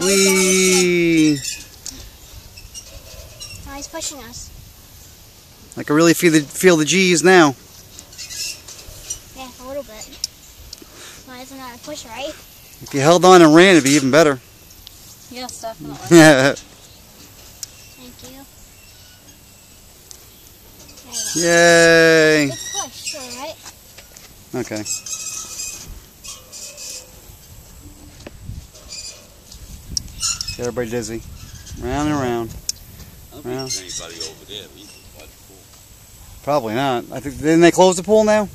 Wee. Oh, he's pushing us. I can really feel the feel the G's now. Yeah, a little bit. Why isn't that a push, right? If you held on and ran, it'd be even better. Yes, definitely. Yeah. Thank you. Yay. Good push, sure, right? Okay. Get everybody dizzy. Round and round. I don't Well. think there's anybody over there. We can the pool. Probably not. I think didn't they close the pool now?